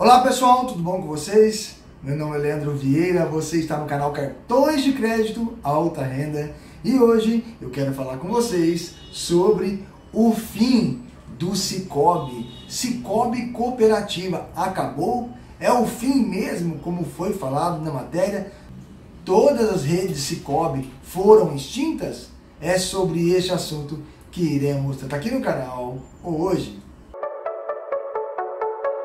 Olá pessoal, tudo bom com vocês? Meu nome é Leandro Vieira, você está no canal Cartões de Crédito Alta Renda e hoje eu quero falar com vocês sobre o fim do Cicobi. Cicobi Cooperativa acabou? É o fim mesmo, como foi falado na matéria? Todas as redes Cicobi foram extintas? É sobre este assunto que iremos tratar aqui no canal hoje.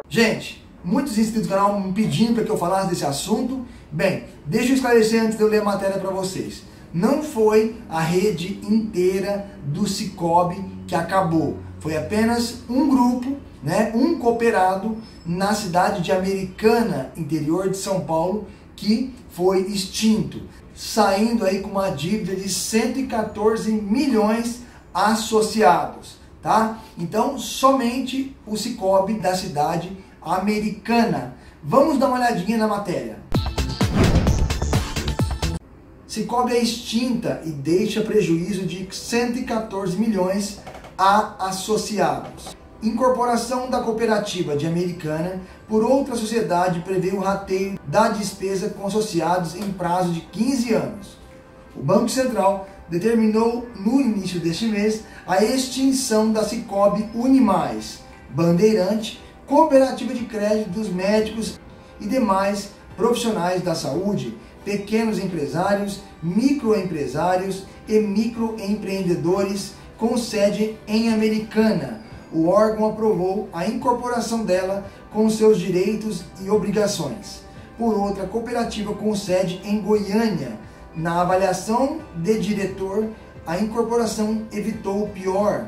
Gente, muitos inscritos do canal me pedindo para que eu falasse desse assunto. Bem, deixa eu esclarecer antes de eu ler a matéria para vocês. Não foi a rede inteira do Cicobi que acabou. Foi apenas um grupo, né, um cooperado na cidade de Americana, interior de São Paulo, que foi extinto, saindo aí com uma dívida de 114 milhões associados, tá? Então, somente o Cicobi da cidade americana. Vamos dar uma olhadinha na matéria. Cicobi é extinta e deixa prejuízo de 114 milhões a associados. Incorporação da cooperativa de Americana por outra sociedade prevê o rateio da despesa com associados em prazo de 15 anos. O Banco Central determinou no início deste mês a extinção da Cicobi Unimais, Bandeirante, cooperativa de crédito dos médicos e demais profissionais da saúde, pequenos empresários, microempresários e microempreendedores com sede em Americana. O órgão aprovou a incorporação dela com seus direitos e obrigações. Por outra cooperativa com sede em Goiânia, na avaliação de diretor, a incorporação evitou o pior.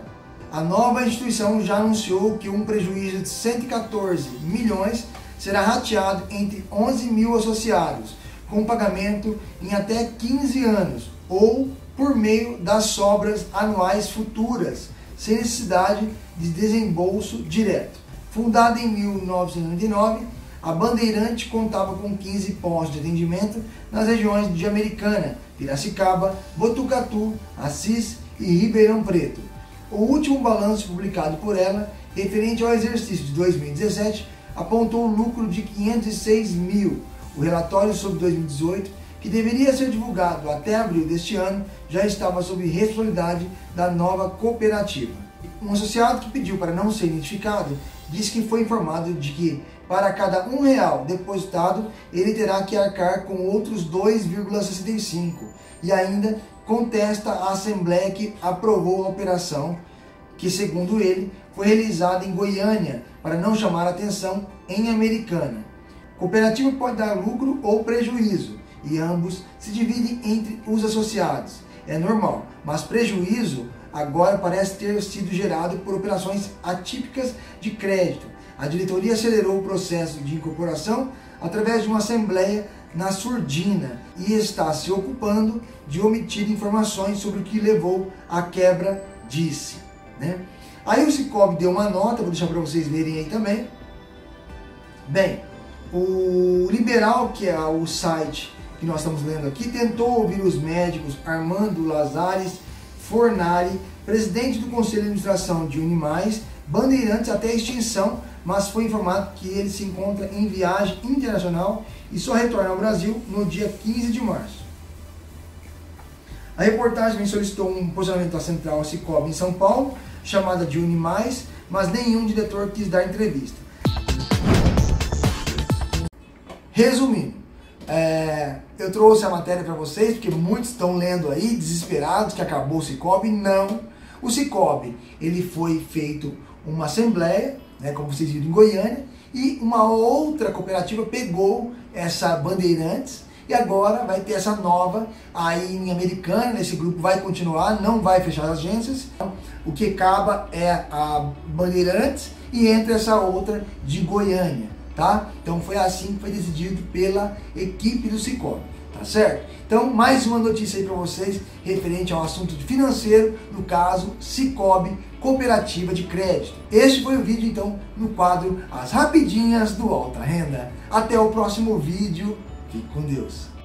A nova instituição já anunciou que um prejuízo de 114 milhões será rateado entre 11 mil associados, com pagamento em até 15 anos ou por meio das sobras anuais futuras, sem necessidade de desembolso direto. Fundada em 1999, a Bandeirante contava com 15 postos de atendimento nas regiões de Americana, Piracicaba, Botucatu, Assis e Ribeirão Preto. O último balanço publicado por ela, referente ao exercício de 2017, apontou um lucro de 506 mil. O relatório sobre 2018, que deveria ser divulgado até abril deste ano, já estava sob responsabilidade da nova cooperativa. Um associado que pediu para não ser identificado disse que foi informado de que para cada um real depositado, ele terá que arcar com outros 2,65 e ainda contesta a Assembleia que aprovou a operação, que segundo ele foi realizada em Goiânia para não chamar atenção em Americana. Cooperativa pode dar lucro ou prejuízo e ambos se dividem entre os associados. É normal, mas prejuízo agora parece ter sido gerado por operações atípicas de crédito. A diretoria acelerou o processo de incorporação através de uma assembleia na surdina e está se ocupando de omitir informações sobre o que levou à quebra, disse. Né? Aí o Cicobi deu uma nota, vou deixar para vocês verem aí também. Bem, o Liberal, que é o site que nós estamos lendo aqui, tentou ouvir os médicos Armando Lazares Fornari, presidente do Conselho de Administração de Unimais, Bandeirantes até extinção, mas foi informado que ele se encontra em viagem internacional e só retorna ao Brasil no dia 15 de março. A reportagem solicitou um posicionamento da Central Cicobi em São Paulo, chamada de Unimais, mas nenhum diretor quis dar entrevista. Resumindo, é, eu trouxe a matéria para vocês, porque muitos estão lendo aí, desesperados, que acabou o Cicobi. Não. O Cicobi, ele foi feito uma assembleia, né, como vocês viram em Goiânia, e uma outra cooperativa pegou essa Bandeirantes e agora vai ter essa nova aí em Americana, esse grupo vai continuar, não vai fechar as agências. O que acaba é a Bandeirantes e entra essa outra de Goiânia tá? Então foi assim que foi decidido pela equipe do Cicobi, tá certo? Então, mais uma notícia aí para vocês referente ao assunto financeiro, no caso Cicobi Cooperativa de Crédito. Este foi o vídeo então no quadro As Rapidinhas do Alta Renda. Até o próximo vídeo. Fique com Deus.